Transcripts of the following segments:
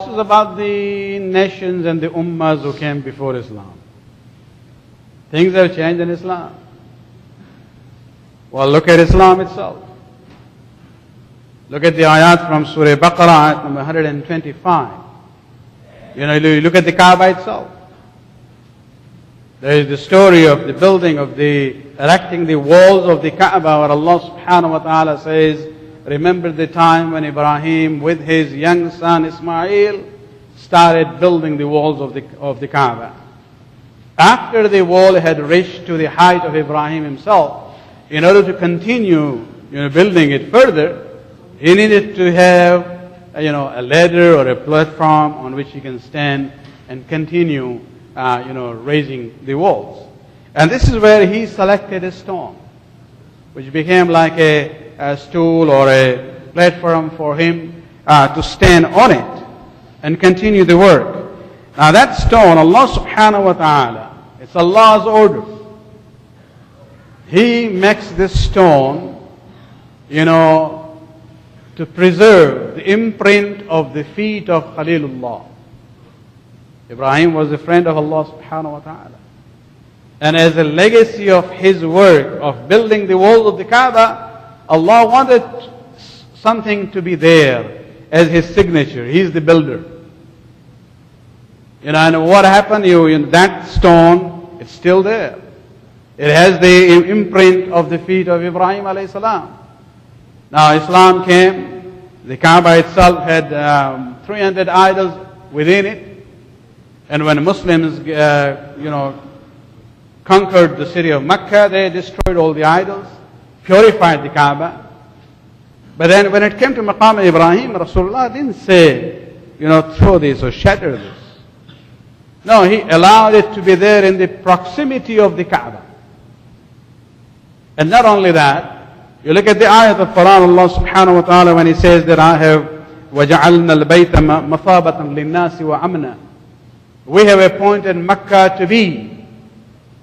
This is about the nations and the ummas who came before Islam. Things have changed in Islam. Well, look at Islam itself. Look at the ayat from Surah Baqarah, ayat number 125. You know, you look at the Kaaba itself. There is the story of the building of the, erecting the walls of the Kaaba where Allah subhanahu wa ta'ala says, remember the time when Ibrahim with his young son Ismail started building the walls of the, of the Kaaba. After the wall had reached to the height of Ibrahim himself, in order to continue you know, building it further, he needed to have you know, a ladder or a platform on which he can stand and continue uh, you know, raising the walls. And this is where he selected a stone, which became like a, a stool or a platform for him uh, to stand on it and continue the work. Now that stone, Allah subhanahu wa ta'ala, it's Allah's order. He makes this stone, you know, to preserve the imprint of the feet of Khalilullah. Ibrahim was a friend of Allah subhanahu wa ta'ala. And as a legacy of his work of building the walls of the Kaaba, Allah wanted something to be there as his signature. He's the builder. You know, and what happened? You, you know, that stone, it's still there. It has the imprint of the feet of Ibrahim alayhi salam. Now Islam came, the Kaaba itself had um, 300 idols within it. And when Muslims, uh, you know, conquered the city of Mecca, they destroyed all the idols, purified the Kaaba. But then when it came to Maqam Ibrahim, Rasulullah didn't say, you know, throw this or shatter this. No, he allowed it to be there in the proximity of the Kaaba. And not only that, you look at the ayat of Quran, Allah subhanahu wa ta'ala, when He says that I have وَجَعَلْنَا الْبَيْتَ مَثَابَةً لِلنَّاسِ وَأَمْنًا We have appointed Mecca to be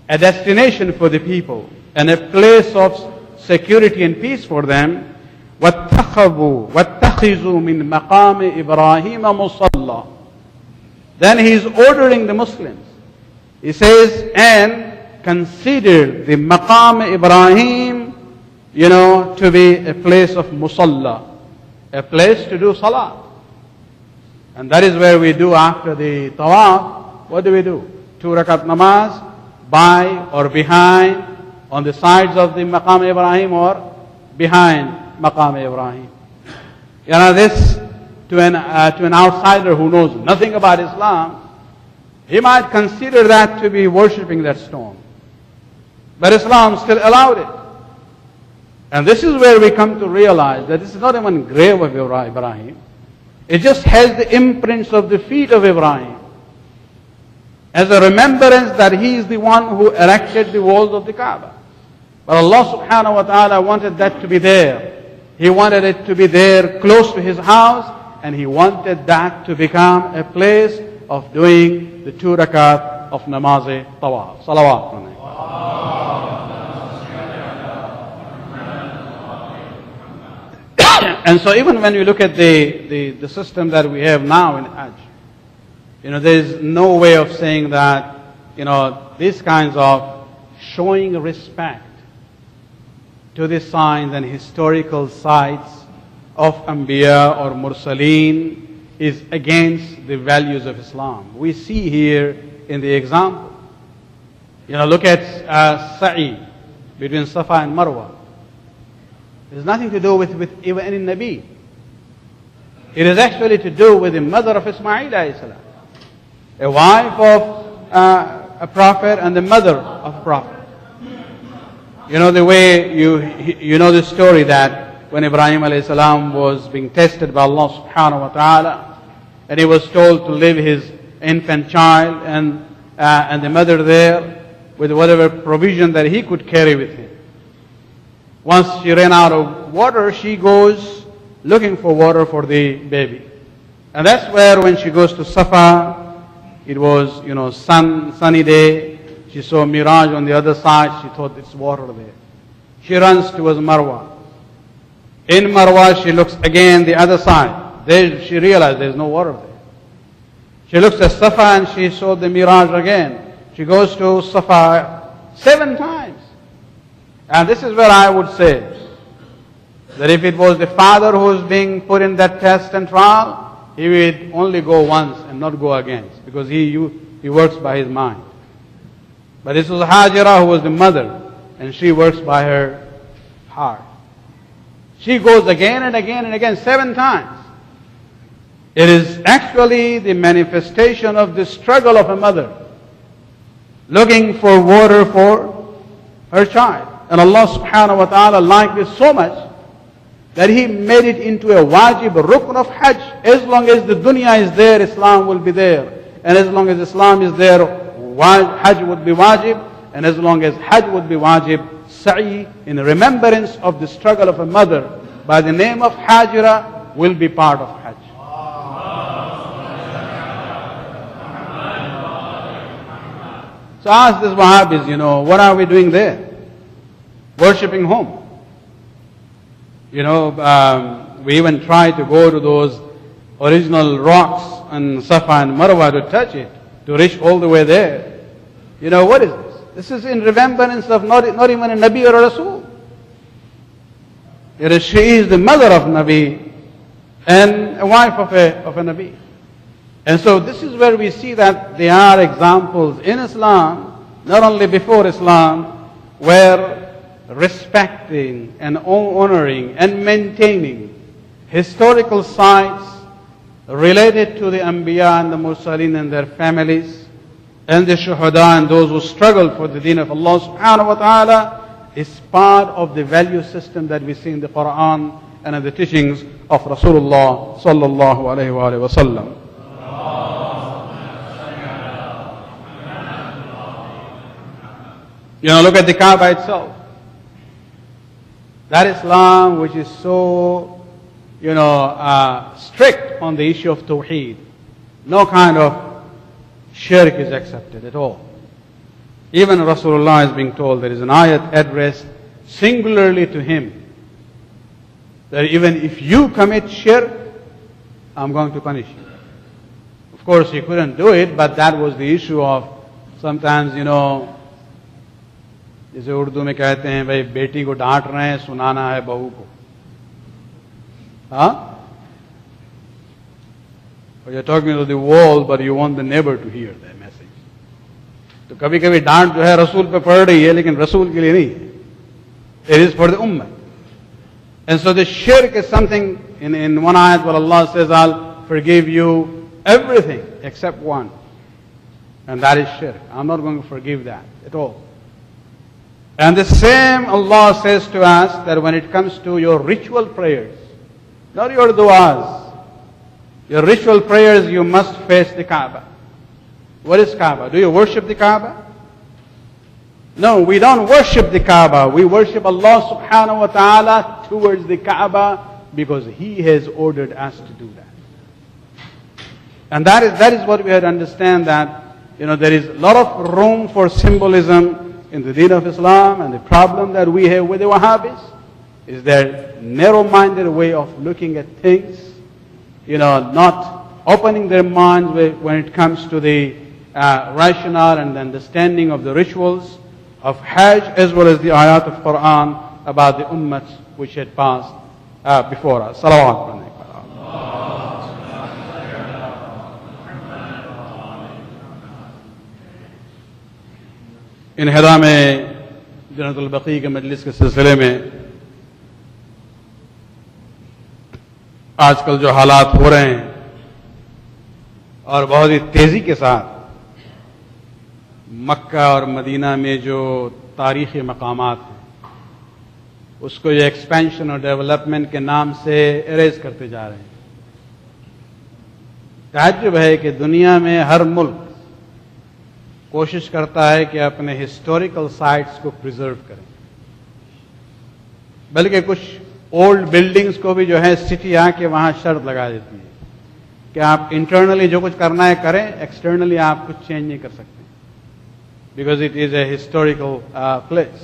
a destination for the people and a place of security and peace for them. وَاتَّخَذُوا وَاتَّخِذُوا مِن مَقَامِ إِبْرَاهِيمَ مُصَلَّى Then He is ordering the Muslims. He says, and consider the Maqam Ibrahim, you know, to be a place of musalla, a place to do salah. And that is where we do after the tawaf. What do we do? Two rakat namaz, by or behind, on the sides of the Maqam Ibrahim or behind Maqam Ibrahim. You know, this to an, uh, to an outsider who knows nothing about Islam, he might consider that to be worshipping that stone. But Islam still allowed it. And this is where we come to realize that this is not even grave of Ibrahim. It just has the imprints of the feet of Ibrahim. As a remembrance that he is the one who erected the walls of the Kaaba. But Allah subhanahu wa ta'ala wanted that to be there. He wanted it to be there close to his house and he wanted that to become a place of doing the two rakat of namaz tawaf. Salawat. and so even when you look at the, the, the, system that we have now in Hajj, you know, there's no way of saying that, you know, these kinds of showing respect to the signs and historical sites of Anbiya or Mursaleen is against the values of Islam. We see here in the example. You know, look at uh, Sa'i between Safa and Marwa. It has nothing to do with, with even any Nabi. It is actually to do with the mother of Ismail salam, a wife of uh, a prophet and the mother of prophet. You know the way you you know the story that when Ibrahim salam was being tested by Allah subhanahu wa ta'ala and he was told to leave his infant child and uh, and the mother there with whatever provision that he could carry with him. Once she ran out of water, she goes looking for water for the baby. And that's where when she goes to Safa, it was, you know, sun, sunny day. She saw mirage on the other side. She thought it's water there. She runs towards Marwa. In Marwa, she looks again the other side. There she realized there's no water there. She looks at Safa and she saw the Miraj again. She goes to Safa seven times. And this is where I would say that if it was the father who was being put in that test and trial, he would only go once and not go against because he, he works by his mind. But this was Hajira who was the mother and she works by her heart. She goes again and again and again, seven times. It is actually the manifestation of the struggle of a mother looking for water for her child. And Allah subhanahu wa ta'ala liked this so much that He made it into a wajib, rukn of Hajj. As long as the dunya is there, Islam will be there. And as long as Islam is there, Hajj would be wajib. And as long as Hajj would be wajib, sa'i in remembrance of the struggle of a mother by the name of Hajira will be part of Hajj. So ask these Wahhabis, you know, what are we doing there? Worshipping whom? You know, um, we even try to go to those original rocks and Safa and Marwa to touch it, to reach all the way there. You know, what is this? This is in remembrance of not, not even a Nabi or a Rasul. It is, she is the mother of Nabi and a wife of a, of a Nabi. And so this is where we see that there are examples in Islam, not only before Islam, where respecting and honoring and maintaining historical sites related to the Anbiya and the Mursaleen and their families and the Shuhada and those who struggled for the deen of Allah subhanahu wa ta'ala is part of the value system that we see in the Quran and in the teachings of Rasulullah sallallahu alayhi wa sallam. You know, look at the Kaaba itself. That Islam which is so, you know, uh, strict on the issue of Tawheed. No kind of shirk is accepted at all. Even Rasulullah is being told there is an ayat addressed singularly to him. That even if you commit shirk, I'm going to punish you. Of course, he couldn't do it, but that was the issue of sometimes, you know, جسے اردو میں کہتے ہیں، بھائی بیٹی کو ڈانٹ رہے ہیں، سنانا ہے بہو کو۔ ہاں؟ You talking to the wall per you want the neighbour to hear the message تو کبھی کبھی ڈانٹ جو ہے رسول پہ پڑ رہی ہے، لیکن رسول کے لیے نہیں۔ ہے اٹ از فار دا ام اینڈ سو دا شیئر کے سم تھنگ ون آیت ول اللہ سے all forgive you everything except one and that is share I am not going forgive that at all And the same Allah says to us that when it comes to your ritual prayers, not your du'as, your ritual prayers, you must face the Kaaba. What is Kaaba? Do you worship the Kaaba? No, we don't worship the Kaaba. We worship Allah subhanahu wa ta'ala towards the Kaaba because He has ordered us to do that. And that is, that is what we have to understand that, you know, there is a lot of room for symbolism in the deen of Islam and the problem that we have with the Wahhabis is their narrow-minded way of looking at things, you know, not opening their minds when it comes to the uh, rationale and understanding of the rituals of Hajj as well as the ayat of Quran about the ummahs which had passed uh, before us. Salawat. انہدا میں جنت البقیع کے مجلس کے سلسلے میں آج کل جو حالات ہو رہے ہیں اور بہت ہی تیزی کے ساتھ مکہ اور مدینہ میں جو تاریخی مقامات ہیں، اس کو یہ ایکسپینشن اور ڈیولپمنٹ کے نام سے اریز کرتے جا رہے ہیں۔ تعجب ہے کہ دنیا میں ہر ملک کوشش کرتا ہے کہ اپنے ہسٹوریکل سائٹس کو پرزرو کریں بلکہ کچھ اولڈ بلڈنگز کو بھی جو ہے سٹی آ کے وہاں شرط لگا دیتی ہے کہ آپ انٹرنلی جو کچھ کرنا ہے کریں ایکسٹرنلی آپ کچھ چینج نہیں کر سکتے۔ Because it is a historical place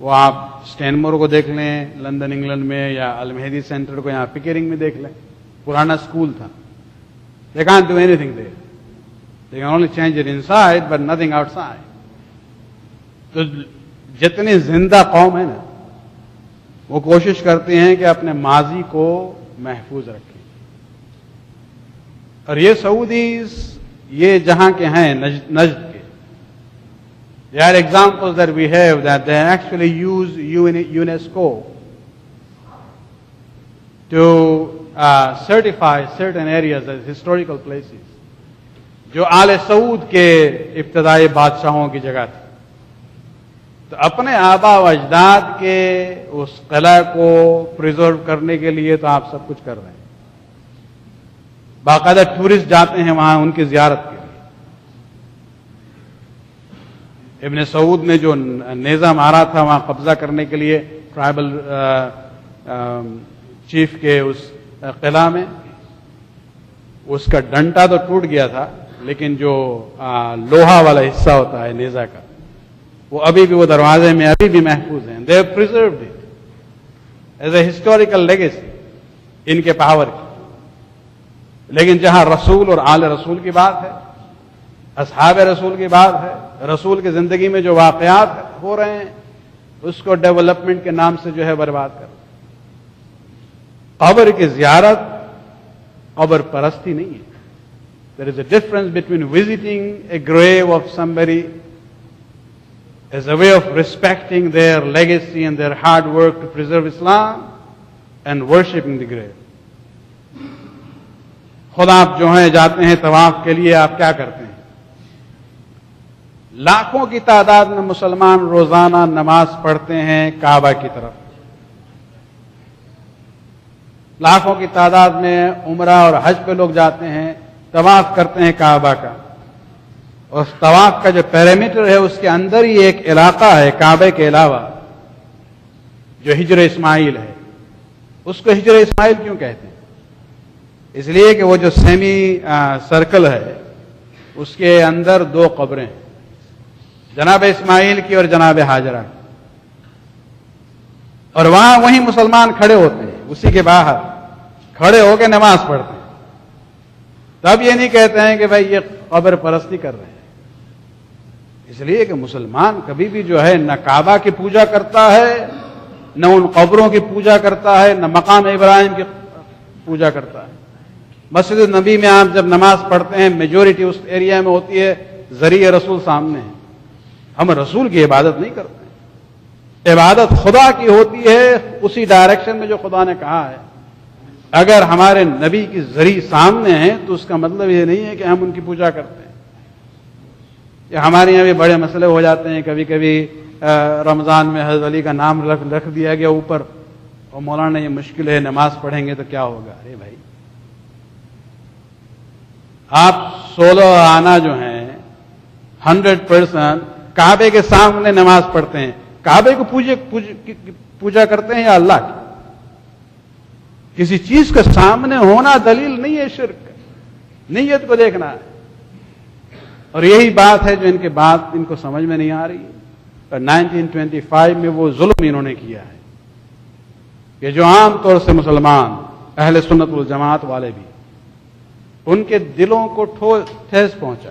وہ آپ اسٹینمور کو دیکھ لیں لندن انگلینڈ میں یا المہدی سینٹر کو یہاں پکیرنگ میں دیکھ لیں۔ پرانا اسکول تھا۔ They can't do anything دیکھ They can only change it inside, but nothing outside. तो जितनी जिंदा कौम है ना वो कोशिश करते हैं कि अपने माजी को महफूज रखें और ये सऊदीज ये जहां के हैं नज, नजद के There are examples that we have that they actually use UNESCO to uh, certify certain areas as جو آل سعود کے ابتدائی بادشاہوں کی جگہ تھی۔ تو اپنے آبا و اجداد کے اس قلعہ کو پرزرو کرنے کے لیے تو آپ سب کچھ کر رہے ہیں۔ باقاعدہ ٹورسٹ جاتے ہیں وہاں ان کی زیارت کے لیے۔ ابن سعود نے جو نیزہ مارا تھا وہاں قبضہ کرنے کے لیے ٹرائبل چیف کے اس قلعہ میں، اس کا ڈنٹا تو ٹوٹ گیا تھا۔ لیکن جو لوہا والا حصہ ہوتا ہے نیزا کا، وہ ابھی بھی وہ دروازے میں ابھی بھی محفوظ ہیں۔ They preserved as a historical legacy ان کے پاور کی۔ لیکن جہاں رسول اور آل رسول کی بات ہے، اصحاب رسول کی بات ہے، رسول کی زندگی میں جو واقعات ہو رہے ہیں، اس کو ڈیولپمنٹ کے نام سے جو ہے برباد کر۔ قبر کی زیارت قبر پرستی نہیں ہے۔ There is a difference between visiting a grave of somebody as a way of respecting their legacy and their hard work to preserve Islam and worshipping the grave. خود آپ جو ہیں جاتے ہیں طواف کے لیے آپ کیا کرتے ہیں لاکھوں کی تعداد میں مسلمان روزانہ نماز پڑھتے ہیں کعبہ کی طرف لاکھوں کی تعداد میں عمرہ اور حج پہ لوگ جاتے ہیں طواف کرتے ہیں کعبہ کا۔ اور طواف کا جو پیرامیٹر ہے، اس کے اندر ہی ایک علاقہ ہے، کعبے کے علاوہ، جو ہجر اسماعیل ہے۔ اس کو ہجر اسماعیل کیوں کہتے ہیں؟ اس لیے کہ وہ جو سیمی سرکل ہے، اس کے اندر دو قبریں جناب اسماعیل کی اور جناب حاجرہ۔ کی اور وہاں وہیں مسلمان کھڑے ہوتے ہیں، اسی کے باہر کھڑے ہو کے نماز پڑھتے ہیں۔ تب یہ نہیں کہتے ہیں کہ بھائی یہ قبر پرستی کر رہے ہیں۔ اس لیے کہ مسلمان کبھی بھی جو ہے نہ کعبہ کی پوجا کرتا ہے، نہ ان قبروں کی پوجا کرتا ہے، نہ مقام ابراہیم کی پوجا کرتا ہے۔ مسجد نبی میں آپ جب نماز پڑھتے ہیں میجورٹی اس ایریا میں ہوتی ہے، ذریعہ رسول سامنے ہیں۔ ہم رسول کی عبادت نہیں کرتے۔ عبادت خدا کی ہوتی ہے، اسی ڈائریکشن میں جو خدا نے کہا ہے۔ اگر ہمارے نبی کی زری سامنے ہیں تو اس کا مطلب یہ نہیں ہے کہ ہم ان کی پوجا کرتے ہیں۔ یہ ہمارے یہاں بھی بڑے مسئلے ہو جاتے ہیں۔ کبھی کبھی رمضان میں حضرت علی کا نام رکھ رکھ دیا گیا اوپر۔ اور مولانا، یہ مشکل ہے، نماز پڑھیں گے تو کیا ہوگا؟ ارے بھائی۔ آپ سولہ آنا جو ہیں، ہنڈریڈ پرسینٹ کعبے کے سامنے نماز پڑھتے ہیں۔ کعبے کو پوجا کرتے ہیں یا اللہ کی؟ کسی چیز کا سامنے ہونا دلیل نہیں ہے شرک نیت کو دیکھنا۔ ہے اور یہی بات ہے جو ان کے بعد ان کو سمجھ میں نہیں آ رہی۔ اور نائنٹین ٹوینٹی فائیو میں وہ ظلم انہوں نے کیا ہے۔ یہ جو عام طور سے مسلمان، اہل سنت الجماعت والے بھی، ان کے دلوں کو ٹھو، ٹھیس پہنچا۔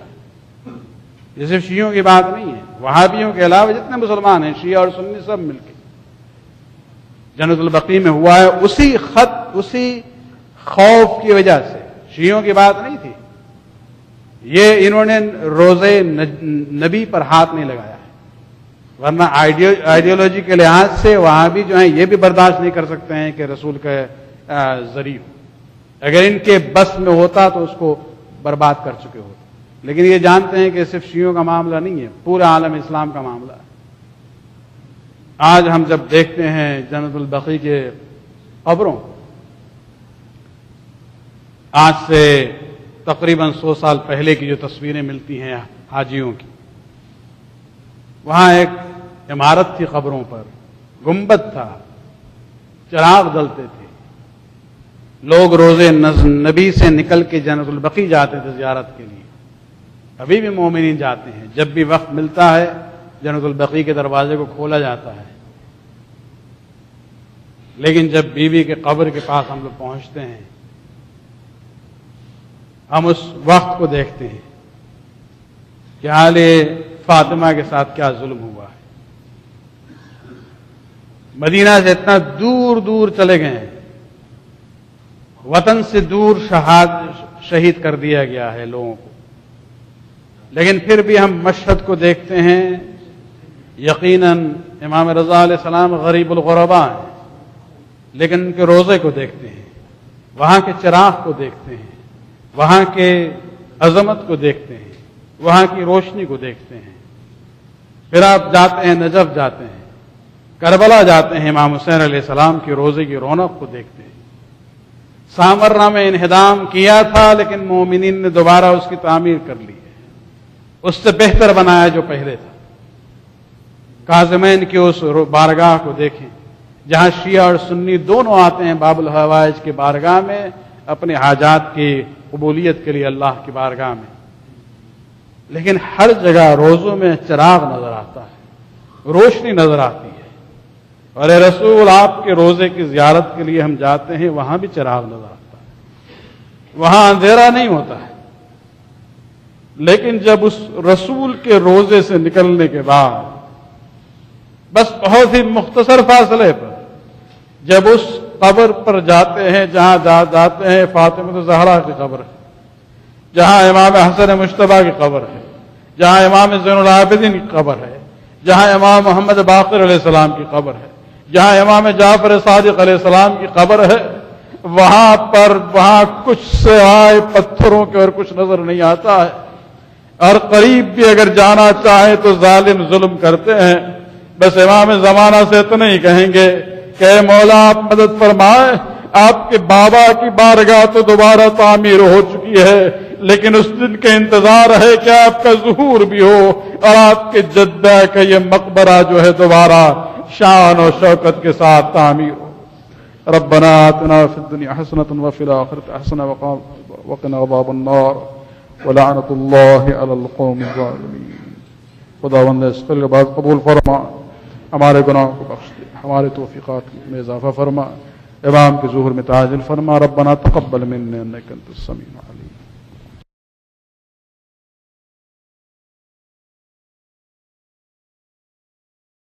یہ صرف شیعوں کی بات نہیں ہے۔ وہابیوں کے علاوہ جتنے مسلمان ہیں، شیعہ اور سنی سب مل کے۔ جنت البقی میں ہوا ہے، اسی خط اسی خوف کی وجہ سے۔ شیعوں کی بات نہیں تھی۔ یہ انہوں نے روزے نبی پر ہاتھ نہیں لگایا ہے۔ ورنہ آئیڈیولوجی کے لحاظ سے وہاں بھی جو ہیں، یہ بھی برداشت نہیں کر سکتے ہیں کہ رسول کے ذریعہ اگر ان کے بس میں ہوتا تو اس کو برباد کر چکے ہوتے۔ لیکن یہ جانتے ہیں کہ صرف شیعوں کا معاملہ نہیں ہے، پورا عالم اسلام کا معاملہ ہے۔ آج ہم جب دیکھتے ہیں جنت البقی کے قبروں آج سے تقریباً سو سال پہلے کی جو تصویریں ملتی ہیں حاجیوں کی، وہاں ایک عمارت تھی خبروں پر گنبد تھا، چراغ دلتے تھے۔ لوگ روزے نبی سے نکل کے جنت البقی جاتے تھے زیارت کے لیے۔ ابھی بھی مومنین جاتے ہیں، جب بھی وقت ملتا ہے، جنت البقی کے دروازے کو کھولا جاتا ہے۔ لیکن جب بیوی بی کے قبر کے پاس ہم لوگ پہنچتے ہیں ہم اس وقت کو دیکھتے ہیں کہ آل فاطمہ کے ساتھ کیا ظلم ہوا ہے۔ مدینہ سے اتنا دور دور چلے گئے ہیں۔ وطن سے دور شہاد شہید کر دیا گیا ہے لوگوں کو۔ لیکن پھر بھی ہم مشہد کو دیکھتے ہیں۔ یقیناً امام رضا علیہ السلام غریب الغربا ہیں، لیکن ان کے روزے کو دیکھتے ہیں۔ وہاں کے چراغ کو دیکھتے ہیں۔ وہاں کے عظمت کو دیکھتے ہیں، وہاں کی روشنی کو دیکھتے ہیں۔ پھر آپ جاتے ہیں، نجف جاتے ہیں۔ کربلا جاتے ہیں، امام حسین علیہ السلام کی روزے کی رونق کو دیکھتے ہیں۔ سامرہ میں انہدام کیا تھا، لیکن مومنین نے دوبارہ اس کی تعمیر کر لی ہے۔ اس سے بہتر بنایا جو پہلے تھا۔ کاظمین کی اس بارگاہ کو دیکھیں، جہاں شیعہ اور سنی دونوں آتے ہیں، باب الحوائج کے بارگاہ میں اپنے حاجات کی قبولیت کے لیے اللہ کی بارگاہ میں۔ لیکن ہر جگہ روزوں میں چراغ نظر آتا ہے، روشنی نظر آتی ہے۔ اور اے رسول، آپ کے روزے کی زیارت کے لیے ہم جاتے ہیں، وہاں بھی چراغ نظر آتا ہے۔ وہاں اندھیرا نہیں ہوتا ہے۔ لیکن جب اس رسول کے روزے سے نکلنے کے بعد، بس بہت ہی مختصر فاصلے پر، جب اس قبر پر جاتے ہیں، جہاں جا جاتے ہیں، فاطمہ زہرا کی قبر ہے۔ جہاں امام حسن مشتبہ کی قبر ہے۔ جہاں امام زین العابدین کی قبر ہے۔ جہاں امام محمد باقر علیہ السلام کی قبر ہے۔ جہاں امام جعفر صادق علیہ السلام کی قبر ہے۔ وہاں پر، وہاں کچھ سے آئے پتھروں کے اور کچھ نظر نہیں آتا ہے۔ اور قریب بھی اگر جانا چاہیں تو ظالم ظلم کرتے ہیں۔ بس امام زمانہ سے اتنا ہی کہیں گے۔ کہ مولا آپ مدد فرمائے، آپ کے بابا کی بارگاہ تو دوبارہ تعمیر ہو چکی ہے، لیکن اس دن کے انتظار ہے کہ آپ کا ظہور بھی ہو اور آپ کے جدہ کا یہ مقبرہ جو ہے دوبارہ شان و شوکت کے ساتھ تعمیر ہو۔ ربنا آتنا في الدنيا حسنة وفي الاخرت حسن وقنا باب النار۔ ولعنة اللہ علی القوم الظالمین خدا بند اس قلق قلب قبول فرما۔ ہمارے گناہوں کو بخش دے۔ हमारे तोफ़ीक़ात में इजाफा फरमा इमाम के जहूर में ताजिल फरमा रब्बना तकब्बल मिन्ना इन्नका अंतस समीउल अलीम